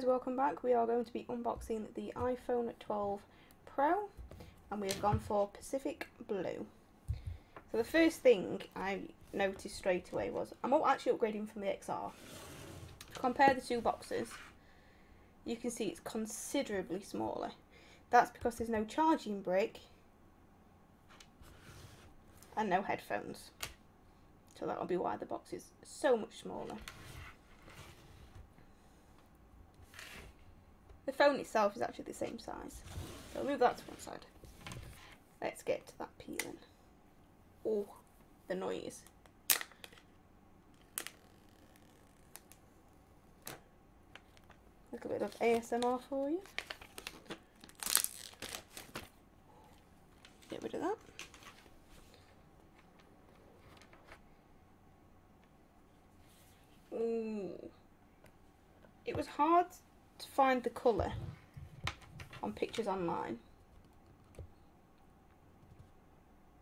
guys, welcome back. We are going to be unboxing the iPhone 12 Pro and we have gone for Pacific Blue. So the first thing I noticed straight away was I'm actually upgrading from the XR. Compare the two boxes, you can see it's considerably smaller. That's because there's no charging brick and no headphones. So that'll be why the box is so much smaller. Phone itself is actually the same size. So I'll move that to one side. Let's get to that peeling. Oh, the noise. A little bit of ASMR for you. Get rid of that. Ooh. It was hard to find the colour on pictures online.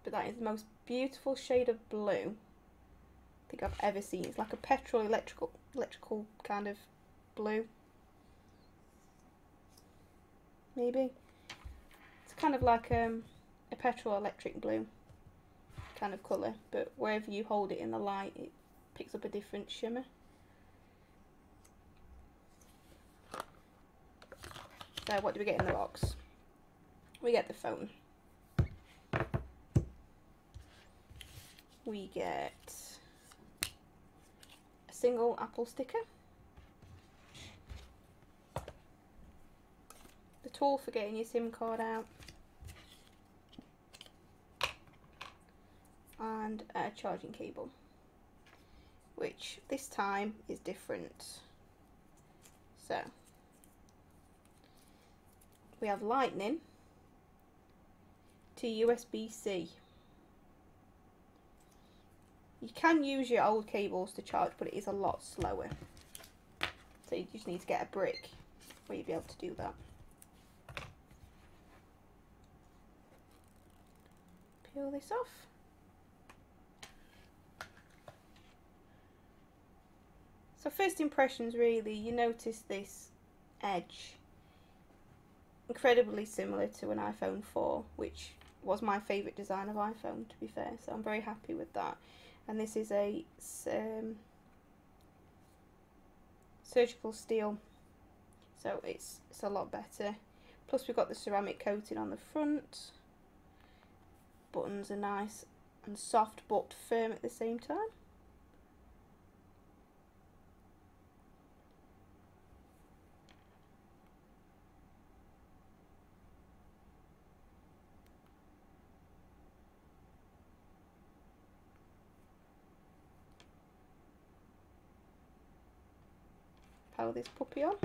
But that is the most beautiful shade of blue I think I've ever seen. It's like a petrol electrical electrical kind of blue. Maybe. It's kind of like um, a petrol electric blue kind of colour, but wherever you hold it in the light it picks up a different shimmer. So what do we get in the box? We get the phone. We get a single Apple sticker. The tool for getting your SIM card out. And a charging cable. Which this time is different. So we have lightning to USB-C. You can use your old cables to charge, but it is a lot slower. So you just need to get a brick where you'd be able to do that. Peel this off. So first impressions really, you notice this edge incredibly similar to an iPhone 4, which was my favourite design of iPhone, to be fair. So I'm very happy with that. And this is a um, surgical steel, so it's it's a lot better. Plus we've got the ceramic coating on the front. Buttons are nice and soft but firm at the same time. Power this puppy on.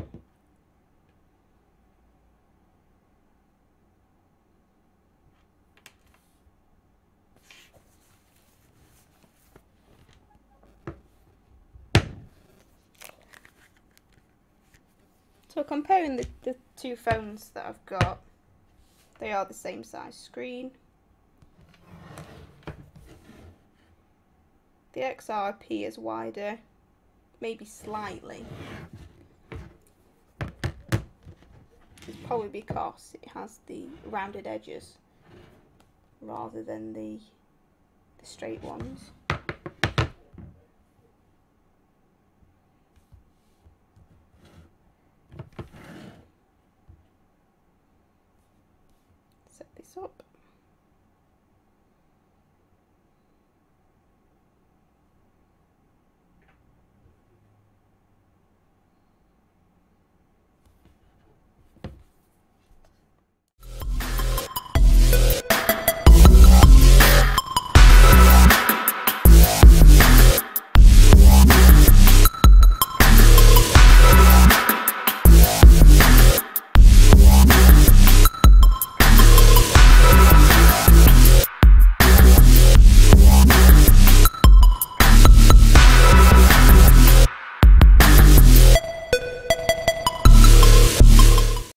So comparing the, the two phones that I've got, they are the same size screen. The XRP is wider, maybe slightly. It's probably because it has the rounded edges rather than the, the straight ones. Set this up.